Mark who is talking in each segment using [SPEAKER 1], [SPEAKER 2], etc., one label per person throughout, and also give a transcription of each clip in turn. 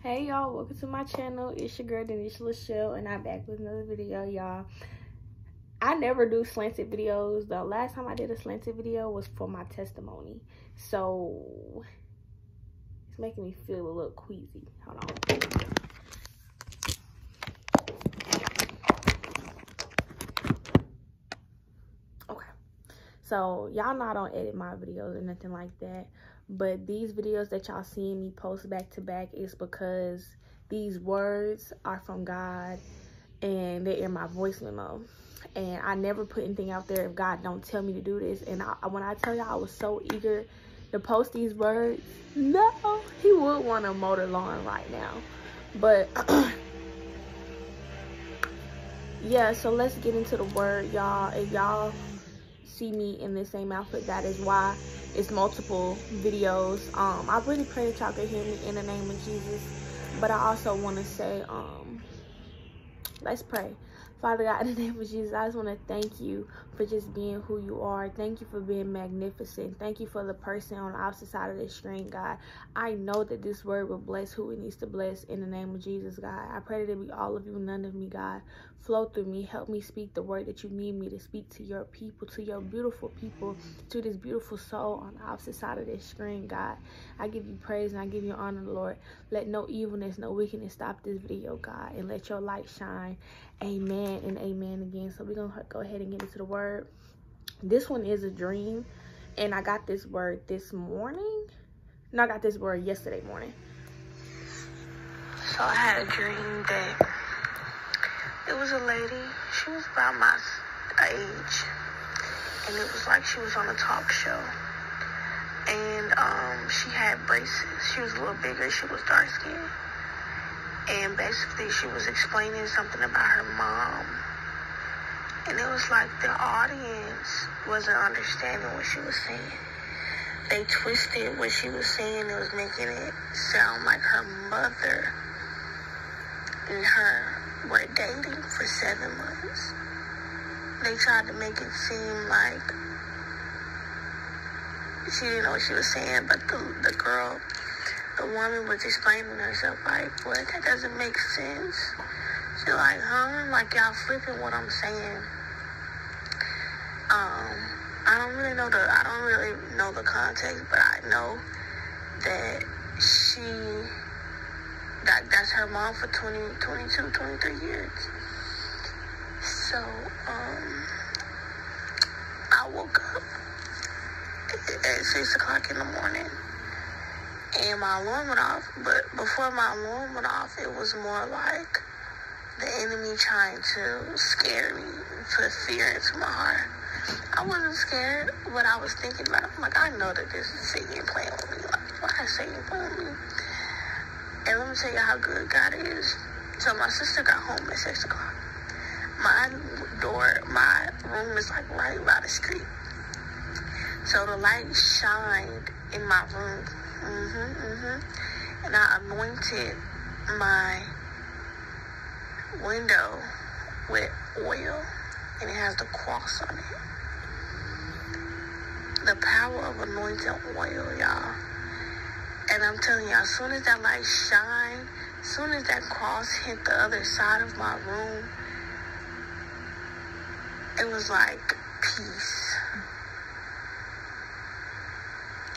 [SPEAKER 1] Hey y'all, welcome to my channel. It's your girl Denisha Lachelle and I'm back with another video, y'all. I never do slanted videos. The last time I did a slanted video was for my testimony. So it's making me feel a little queasy. Hold on. Okay. So y'all know I don't edit my videos or nothing like that but these videos that y'all seeing me post back to back is because these words are from God and they're in my voice memo. And I never put anything out there if God don't tell me to do this. And I, when I tell y'all I was so eager to post these words. No he would want a motor lawn right now. But yeah so let's get into the word y'all. If y'all see me in the same outfit. That is why it's multiple videos. Um i really pray that y'all can hear me in the name of jesus. But i also want to say um let's pray. Father God, in the name of Jesus, I just want to thank you for just being who you are. Thank you for being magnificent. Thank you for the person on the opposite side of the screen, God. I know that this word will bless who it needs to bless in the name of Jesus, God. I pray that it be all of you, none of me, God. Flow through me. Help me speak the word that you need me to speak to your people, to your beautiful people, to this beautiful soul on the opposite side of this screen, God. I give you praise and I give you honor, Lord. Let no evilness, no wickedness stop this video, God, and let your light shine amen and amen again so we're gonna go ahead and get into the word this one is a dream and i got this word this morning. No i got this word yesterday morning.
[SPEAKER 2] So i had a dream that it was a lady. She was about my age and it was like she was on a talk show. And um, she had braces. She was a little bigger. She was dark skinned and basically she was explaining something about her mom. And it was like the audience wasn't understanding what she was saying. They twisted what she was saying. It was making it sound like her mother and her were dating for seven months. They tried to make it seem like she didn't know what she was saying, but the, the girl the woman was explaining herself like, what? That doesn't make sense. She's like, huh? Like y'all flipping what I'm saying. Um, I don't really know the I don't really know the context, but I know that she that that's her mom for 20, 22, 23 years. So, um, I woke up at six o'clock in the morning and my alarm went off. But before my alarm went off, it was more like the enemy trying to scare me, put fear into my heart. I wasn't scared, but I was thinking about. I'm like, I know that this is Satan playing with me. Like, why is Satan playing with me? And let me tell you how good God is. So my sister got home at 6 o'clock. My door, my room is like right by the street. So the light shined in my room Mm-hmm, mm-hmm. And I anointed my window with oil, and it has the cross on it. The power of anointing oil, y'all. And I'm telling y'all, as soon as that light shine, as soon as that cross hit the other side of my room, it was like peace.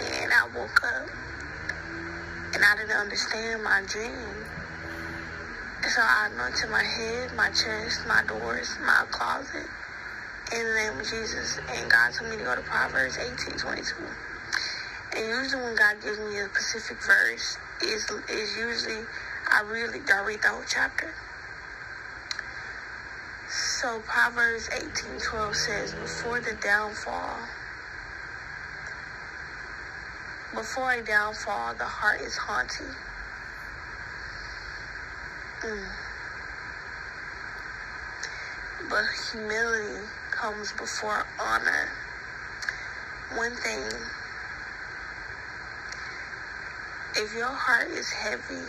[SPEAKER 2] And I woke up and I didn't understand my dream. So I anointed my head, my chest, my doors, my closet in the name of Jesus. And God told me to go to Proverbs 18 22. And usually when God gives me a specific verse, is is usually I really I read the whole chapter. So Proverbs 18 12 says, Before the downfall before a downfall, the heart is haughty. Mm. But humility comes before honor. One thing, if your heart is heavy,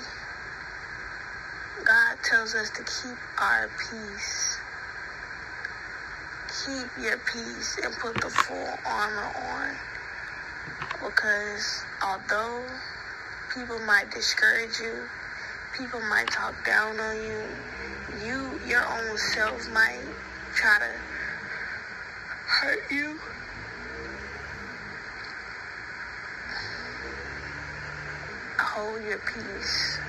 [SPEAKER 2] God tells us to keep our peace. Keep your peace and put the full armor on because although people might discourage you people might talk down on you. You, your own self might try to hurt you. Hold your peace.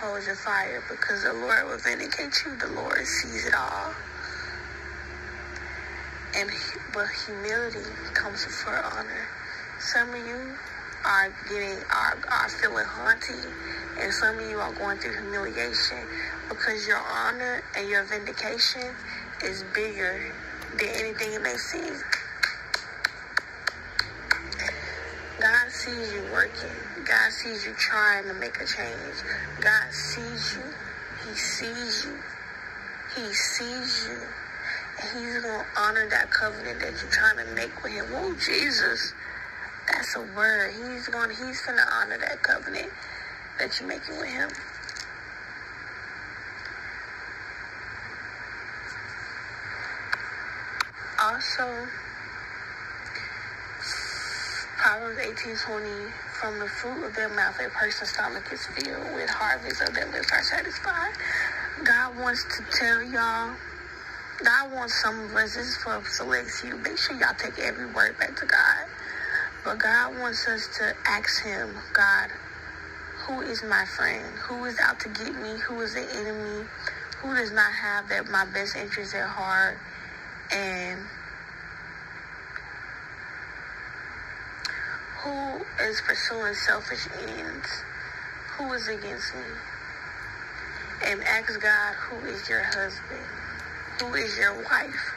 [SPEAKER 2] Hold your fire because the Lord will vindicate you. The Lord sees it all. And but humility comes before honor. Some of you are getting are, are feeling haughty and some of you are going through humiliation because your honor and your vindication is bigger than anything they see. God sees you working. God sees you trying to make a change. God sees you. He sees you. He sees you. And he's going to honor that covenant that you're trying to make with him. Oh, Jesus. That's a word. He's going he's gonna honor that covenant that you're making with him. Also, Proverbs 18:20, from the fruit of their mouth a person's stomach is filled with harvest of their lips are satisfied. God wants to tell y'all, God wants some of us, this is for select few, make sure y'all take every word back to God. But God wants us to ask him, God, who is my friend? Who is out to get me? Who is the enemy? Who does not have that my best interest at heart? And who is pursuing selfish ends? Who is against me? And ask God, who is your husband? Who is your wife?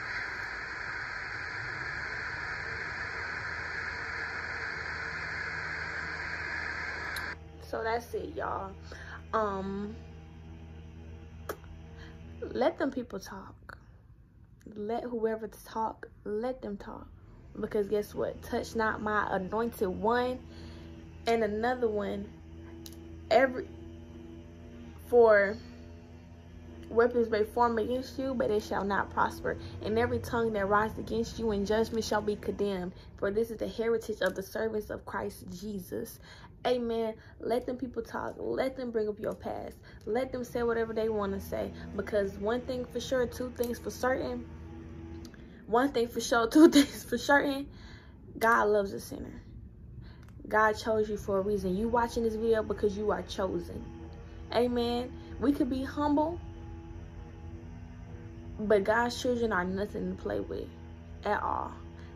[SPEAKER 1] so that's it y'all um let them people talk let whoever talk let them talk because guess what touch not my anointed one and another one every for weapons may form against you, but it shall not prosper. And every tongue that rises against you in judgment shall be condemned. For this is the heritage of the servants of Christ Jesus. Amen. Let them people talk. Let them bring up your past. Let them say whatever they want to say. Because one thing for sure, two things for certain. One thing for sure, two things for certain. God loves a sinner. God chose you for a reason. You watching this video because you are chosen. Amen. We could be humble, but God's children are nothing to play with at all.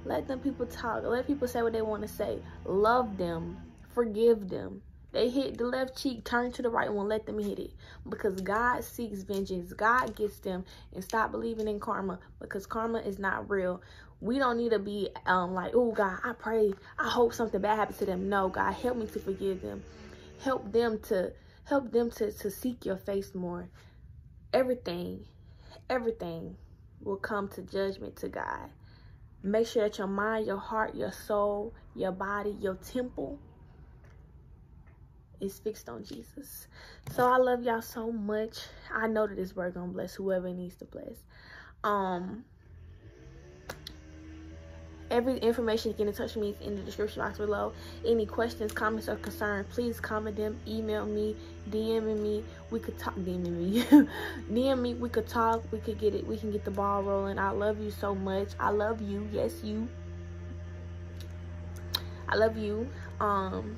[SPEAKER 1] Let them people talk. Let people say what they want to say. Love them forgive them. They hit the left cheek, turn to the right one, let them hit it. Because God seeks vengeance. God gets them. And stop believing in karma. Because karma is not real. We don't need to be um like, oh God, I pray. I hope something bad happens to them. No, God, help me to forgive them. Help them to help them to, to seek your face more. Everything, everything will come to judgment to God. Make sure that your mind, your heart, your soul, your body, your temple is fixed on Jesus. So I love y'all so much. I know that this word gonna bless whoever needs to bless. Um every information to get in touch with me is in the description box below. Any questions, comments, or concerns, please comment them, email me, DM me. We could talk, DM me, DM me. We could talk. We could get it. We can get the ball rolling. I love you so much. I love you. Yes, you. I love you. Um